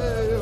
yeah.